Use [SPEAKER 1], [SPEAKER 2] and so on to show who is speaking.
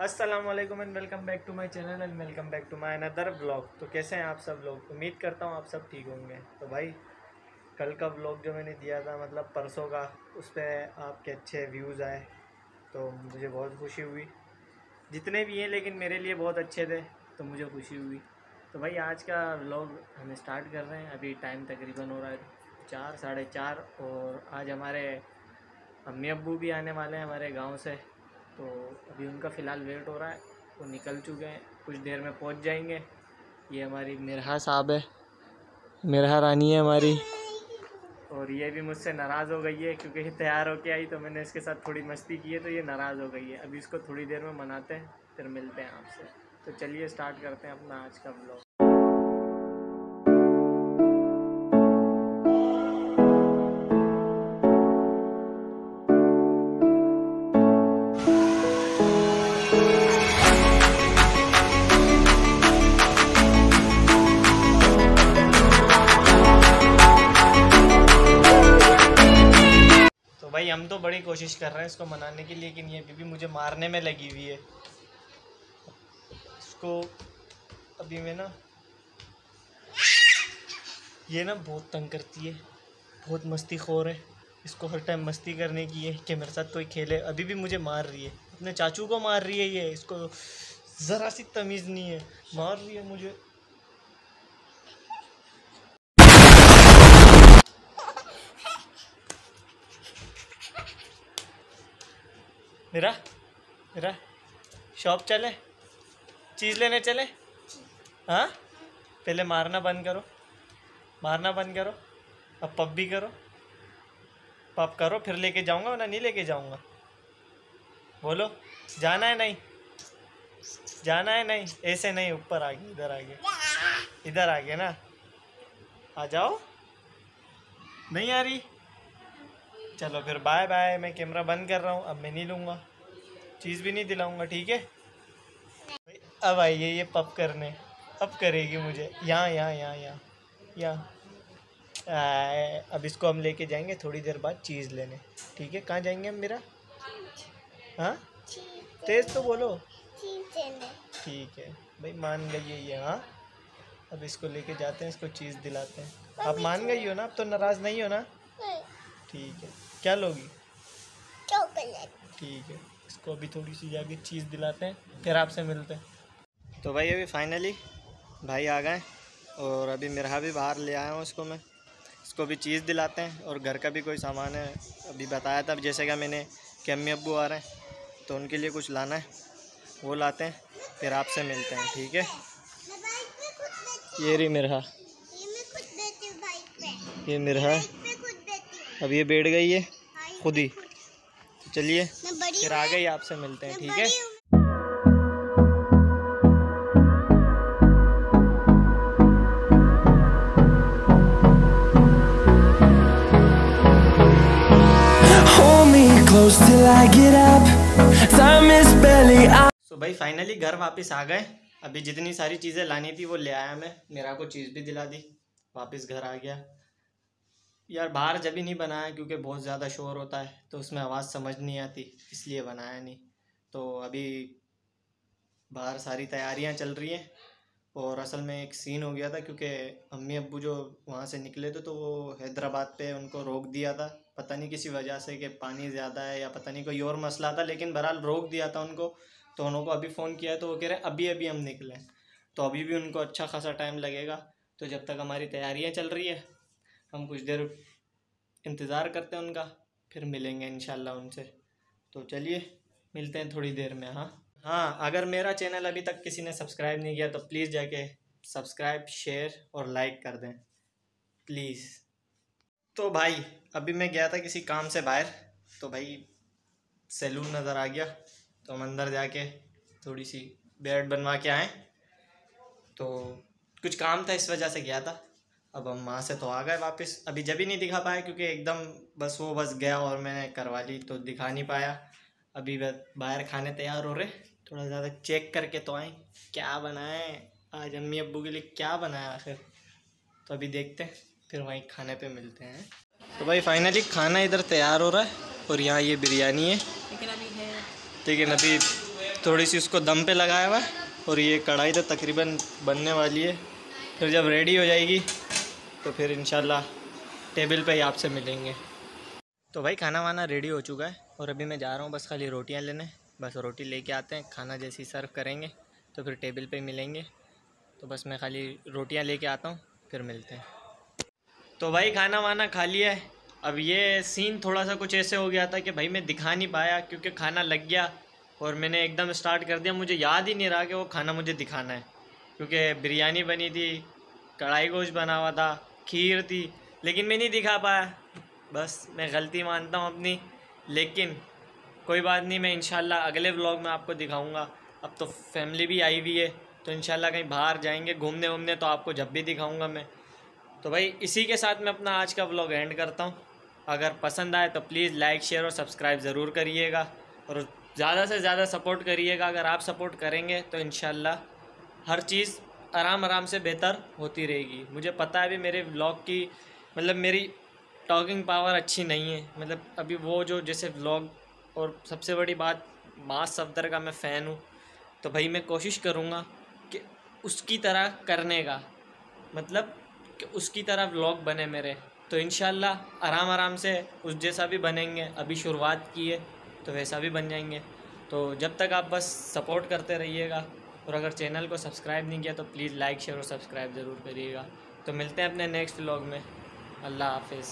[SPEAKER 1] अस्सलाम वालेकुम and welcome back to my channel and welcome back to my another blog तो कैसे हैं आप सब लोग? उम्मीद करता हूँ आप सब ठीक होंगे। तो भाई, कल का ब्लॉग जो मैंने दिया था मतलब परसों का, उस पर आपके अच्छे व्यूज़ आए। तो मुझे बहुत खुशी हुई। जितने भी हैं, लेकिन मेरे लिए बहुत अच्छे थे तो मुझे खुशी हुई। तो भाई, आज का ब्लॉग हम स्टार्ट कर रहे हैं। अभी टाइम तकरीबन हो रहा है चार, साढ़े चार, और आज हमारे अम्मी अबू भी आने वाले हैं हमारे गाँव से। तो अभी उनका फ़िलहाल वेट हो रहा है, वो निकल चुके हैं, कुछ देर में पहुँच जाएँगे। ये हमारी मिरहा साहब है, मिरहा रानी है हमारी। और ये भी मुझसे नाराज़ हो गई है, क्योंकि तैयार होके आई तो मैंने इसके साथ थोड़ी मस्ती की है तो ये नाराज़ हो गई है। अभी इसको थोड़ी देर में मनाते हैं, फिर मिलते हैं आपसे। तो चलिए स्टार्ट करते हैं अपना आज का ब्लॉग हम तो बड़ी कोशिश कर रहे हैं इसको मनाने की, लेकिन ये बीबी मुझे मारने में लगी हुई है। इसको अभी मैं ना, ये ना बहुत तंग करती है, बहुत मस्ती खोर है। इसको हर टाइम मस्ती करने की है कि मेरे साथ कोई खेले। अभी भी मुझे मार रही है, अपने चाचू को मार रही है ये। इसको ज़रा सी तमीज़ नहीं है, मार रही है मुझे। मेरा मेरा शॉप चले? चीज़ लेने चले? हाँ? पहले मारना बंद करो। मारना बंद करो। अब पब भी करो। पब करो, फिर लेके जाऊँगा वरना नहीं लेके जाऊँगा। बोलो, जाना है नहीं? जाना है नहीं? ऐसे नहीं, ऊपर आ गए इधर आगे। इधर आगे ना? आ जाओ। नहीं आ रही? चलो फिर बाय बाय मैं कैमरा बंद कर रहा हूँ, अब मैं नहीं लूँगा। चीज़ भी नहीं दिलाऊँगा ठीक है? भाई, अब आइए ये पप करने। अब करेगी मुझे। यहाँ यहाँ यहाँ यहाँ यहाँ। अब इसको हम लेके जाएँगे थोड़ी देर बाद चीज़ लेने। ठीक है? कहाँ जाएँगे हम मेरा? हाँ? तेज़ तो बोलो। ठीक है। भाई मान गई है ये हाँ? अब इसको लेके जाते हैं इसको चीज़ दिलाते हैं। आप मान गई हो ना? अब तो नाराज़ नहीं हो ना? ठीक है। क्या लोगी? ठीक है। इसको अभी थोड़ी सी जाके चीज़ दिलाते हैं फिर आपसे मिलते हैं। तो भाई अभी फाइनली भाई आ गए और अभी मेरा भी बाहर ले आया हूँ इसको मैं। इसको भी चीज़ दिलाते हैं और घर का भी कोई सामान है अभी बताया था जैसे कि मैंने कि अम्मी अब्बू आ रहे हैं तो उनके लिए कुछ लाना है वो लाते हैं फिर आपसे मिलते हैं ठीक है? ये रही मिरहा। ये मिरहा। है। अब ये बैठ गई है खुद ही। चलिए फिर आ गई आपसे मिलते हैं ठीक है. सो भाई फाइनली घर वापस आ गए। अभी जितनी सारी चीज़ें लानी थी वो ले आया मैं। मेरा को चीज़ भी दिला दी। वापस घर आ गया। यार बाहर जब भी नहीं बनाया क्योंकि बहुत ज़्यादा शोर होता है तो उसमें आवाज़ समझ नहीं आती, इसलिए बनाया नहीं। तो अभी बाहर सारी तैयारियाँ चल रही हैं और असल में एक सीन हो गया था क्योंकि अम्मी अब्बू जो वहाँ से निकले थे तो वो हैदराबाद पे उनको रोक दिया था। पता नहीं किसी वजह से कि पानी ज़्यादा है या पता नहीं कोई और मसला था, लेकिन बहरहाल रोक दिया था उनको। तो उनको अभी फ़ोन किया तो वो कह रहे हैं, अभी अभी हम निकले तो अभी भी उनको अच्छा खासा टाइम लगेगा। तो जब तक हमारी तैयारियाँ चल रही है हम कुछ देर इंतज़ार करते हैं उनका, फिर मिलेंगे इन उनसे। तो चलिए, मिलते हैं थोड़ी देर में हाँ। हाँ अगर मेरा चैनल अभी तक किसी ने सब्सक्राइब नहीं किया तो प्लीज़ जाके सब्सक्राइब, शेयर और लाइक कर दें। प्लीज़। तो भाई, अभी मैं गया था किसी काम से बाहर तो भाई सैलून नज़र आ गया तो हम अंदर जाके थोड़ी सी बेड बनवा के आए। तो कुछ काम था इस वजह से गया था। अब हम वहाँ से तो आ गए वापस। अभी जब ही नहीं दिखा पाया क्योंकि एकदम बस वो बस गया और मैंने करवा ली तो दिखा नहीं पाया। अभी बाहर खाने तैयार हो रहे। थोड़ा ज़्यादा चेक करके तो आए क्या बनाए? आज अम्मी अब्बू के लिए क्या बनाया आखिर? तो अभी देखते हैं फिर वहीं खाने पे मिलते हैं। तो भाई फाइनली खाना इधर तैयार हो रहा है और यहाँ ये बिरयानी है।
[SPEAKER 2] लेकिन अभी है।
[SPEAKER 1] लेकिन अभी थोड़ी सी उसको दम पे लगाया हुआ है और ये कढ़ाई तो तकरीबन बनने वाली है। फिर जब रेडी हो जाएगी तो फिर इन टेबल पे ही आपसे मिलेंगे। तो भाई, खाना वाना रेडी हो चुका है और अभी मैं जा रहा हूँ बस खाली रोटियाँ लेने। बस रोटी लेके आते हैं, खाना जैसी सर्व करेंगे तो फिर टेबल पे मिलेंगे। तो बस मैं खाली रोटियाँ लेके आता हूँ, फिर मिलते हैं। तो भाई, खाना वाना खा लिया है। अब ये सीन थोड़ा सा कुछ ऐसे हो गया था कि भाई मैं दिखा नहीं पाया, क्योंकि खाना लग गया और मैंने एकदम स्टार्ट कर दिया। मुझे याद ही नहीं रहा कि वो खाना मुझे दिखाना है, क्योंकि बिरयानी बनी थी, कढ़ाई गोश्त बना हुआ था खीर थी, लेकिन मैं नहीं दिखा पाया। बस मैं गलती मानता हूँ अपनी, लेकिन कोई बात नहीं, मैं इंशाल्लाह अगले व्लॉग में आपको दिखाऊँगा। अब तो फैमिली भी आई हुई है तो इंशाल्लाह कहीं बाहर जाएँगे घूमने वूमने तो आपको जब भी दिखाऊँगा मैं। तो भाई, इसी के साथ मैं अपना आज का व्लॉग एंड करता हूँ। अगर पसंद आए तो प्लीज़ लाइक शेयर और सब्सक्राइब ज़रूर करिएगा, और ज़्यादा से ज़्यादा सपोर्ट करिएगा। अगर आप सपोर्ट करेंगे तो इन हर चीज़ आराम आराम से बेहतर होती रहेगी। मुझे पता है अभी मेरे व्लॉग की मतलब मेरी टॉकिंग पावर अच्छी नहीं है। मतलब अभी वो जो, जैसे व्लॉग और सबसे बड़ी बात मास सफदर का मैं फ़ैन हूँ। तो भाई मैं कोशिश करूँगा कि उसकी तरह करने का मतलब कि उसकी तरह व्लॉग बने मेरे। तो इन आराम आराम से उस जैसा भी बनेंगे। अभी शुरुआत की है तो वैसा भी बन जाएँगे। तो जब तक आप बस सपोर्ट करते रहिएगा। और अगर चैनल को सब्सक्राइब नहीं किया तो प्लीज़ लाइक, शेयर और सब्सक्राइब ज़रूर करिएगा। तो मिलते हैं अपने नेक्स्ट व्लॉग में। अल्लाह हाफिज़।